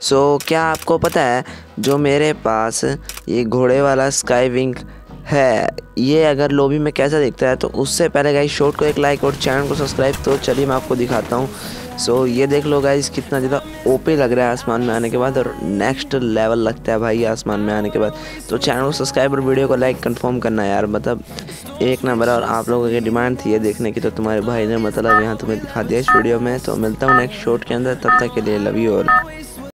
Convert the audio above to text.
सो so, क्या आपको पता है जो मेरे पास ये घोड़े वाला स्काई विंग है ये अगर लोबी में कैसा दिखता है तो उससे पहले गाइस शॉर्ट को एक लाइक और चैनल को सब्सक्राइब तो चलिए मैं आपको दिखाता हूँ। सो so, ये देख लो गाइस कितना ज़्यादा ओपी लग रहा है आसमान में आने के बाद और नेक्स्ट लेवल लगता है भाई आसमान में आने के बाद। तो चैनल को सब्सक्राइब और वीडियो को लाइक कंफर्म करना यार मतलब एक नंबर और आप लोगों की डिमांड थी ये देखने की तो तुम्हारे भाई ने मतलब यहाँ तुम्हें दिखा दिया इस वीडियो में। तो मिलता हूँ नेक्स्ट शॉट के अंदर तब तक के लिए लव यू और